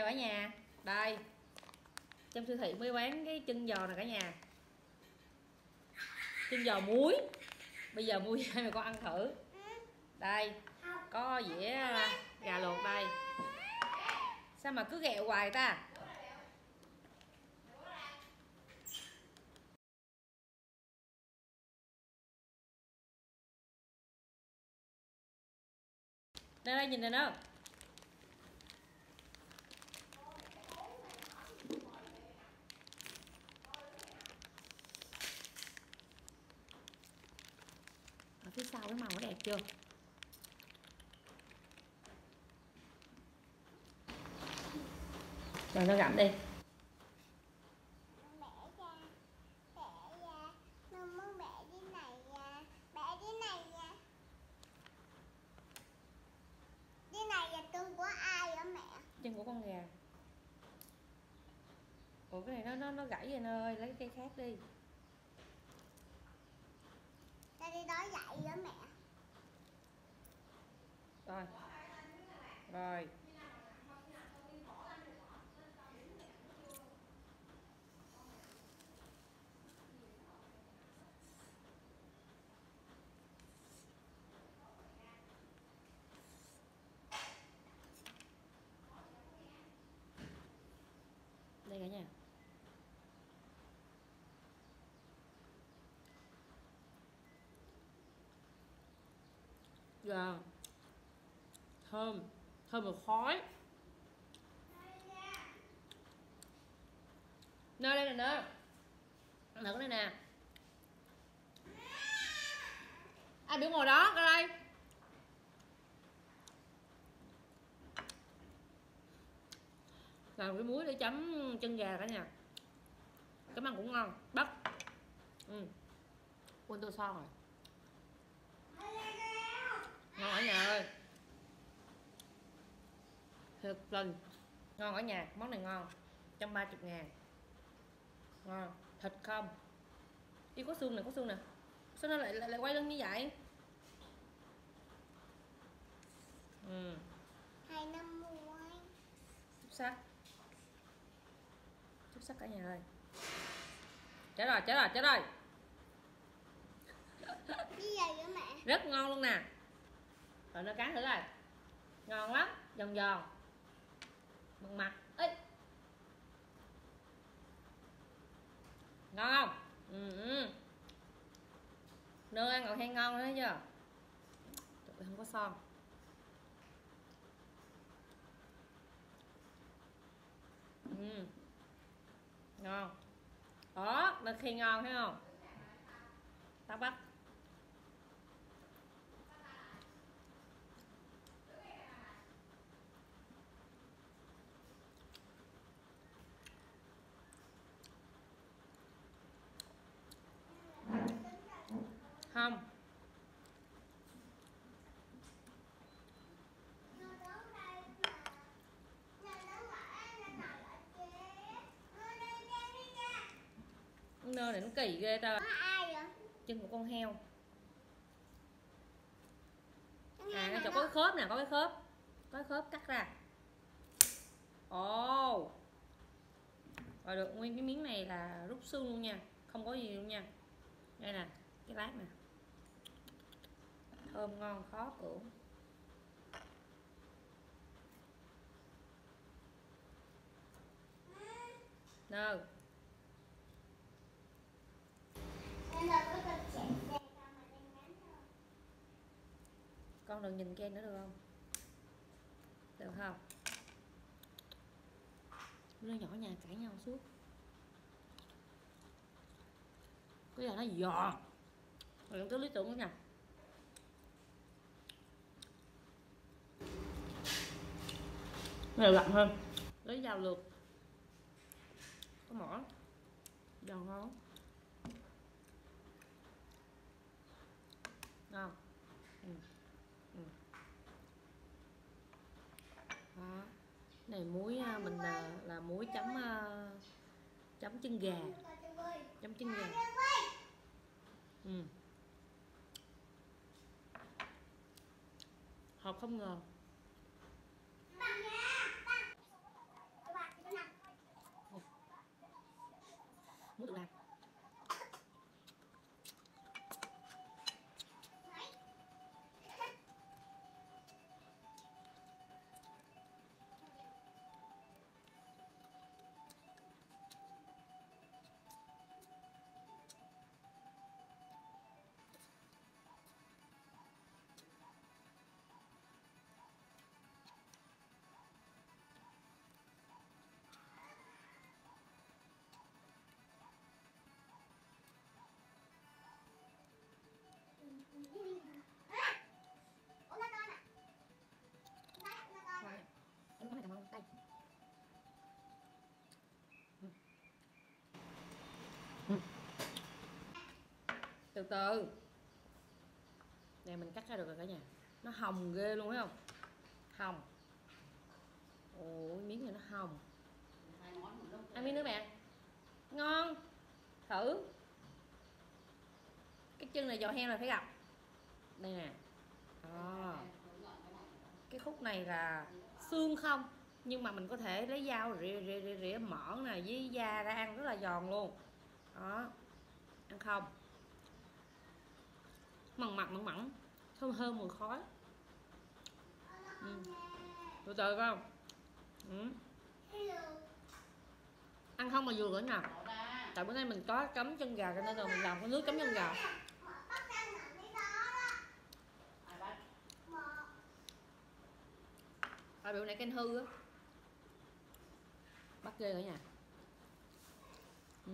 chào cả nhà. Đây. Trong siêu thị mới bán cái chân giò này cả nhà. Chân giò muối. Bây giờ mua về mà con ăn thử. Đây. Có dĩa à, gà luộc đây. Sao mà cứ ghẹo hoài ta? Đây đây, nhìn này nó. Sau cái màu nó đẹp chưa? Rồi, nó gặm đi. Ra ra này này này là chân của ai mẹ chân của con gà. Ủa, cái này nó nó nó gãy rồi nơi lấy cây khác đi đi đói dạy với mẹ. Rồi. Rồi. Đây cả nhà. Gà thơm thơm và khói. Nơi đây nè nè nở cái này nè. À, Ai biểu ngồi đó ra đây. Làm cái muối để chấm chân gà cả nhà. Cái măng cũng ngon. Bắt. Ừ. Quên tôi son rồi ngon ở nhà ơi tình ngon ở nhà món này ngon. Trăm ba chục ngàn. Ngon thịt không. Đi có xương nè có xương nè. Sao nó lại, lại lại quay lưng như vậy? Ừ. Hai năm muối. Xuất sắc xuất sắc cả nhà ơi. Chết rồi chết rồi chết rồi. Cái gì hả mẹ? Rất ngon luôn nè. Rồi nó cắn thử rồi ngon lắm giòn giòn bằng mặt. Ấy ngon không? Ừ, ừ. ăn ngồi hay ngon nữa chưa Trời ơi, không có son. Ừ. ngon. Đó là khi ngon thấy không? Tao bắt không nó đứng đây mà nó đứng ở nó nằm ở kia nó đi ra đi ra nơ này nó kỳ ghê ta chân của con heo. À nó chỗ có cái khớp nè có cái khớp. Có cái khớp cắt ra. Ồ. Rồi được nguyên cái miếng này là rút xương luôn nha. Không có gì luôn nha. Đây nè cái lát nè. Thơm ngon khó cưỡng. Nơ Nên là có cần chạy về con mà đem ngắn thôi con đừng nhìn kem nữa được không? Được không? Đứa nhỏ nhà cãi nhau suốt. Cái giờ nó giò rồi tới lý tưởng nữa nha này lạnh hơn. Lấy dao lược, có mỏ. Giòn ngon ngon. Ừ. đó. Này muối à, mình là, là muối chấm à, chấm chân gà. Chấm chân gà. Ừ. hợp không ngờ. Từ từ, này mình cắt ra được rồi cả nhà. Nó hồng ghê luôn thấy không? Hồng. Ôi miếng này nó hồng. Ăn miếng nữa mẹ. Ngon. Thử. Cái chân này giò heo là phải gặp. Đây nè. À. cái khúc này là xương không nhưng mà mình có thể lấy dao rỉa rỉa rỉa, rỉa mỡ nè với da ra ăn rất là giòn luôn. Đó. Ăn không? Mặn mặn mặn mặn. Thơm thơm mùi khói. Ừ. từ từ không? Ừ. Ăn không mà vừa nữa nè tại bữa nay mình có cấm chân gà cho nên là mình làm cái nước cấm chân gà. À biểu này canh hư á. Bắt ghê ở nhà. Ừ.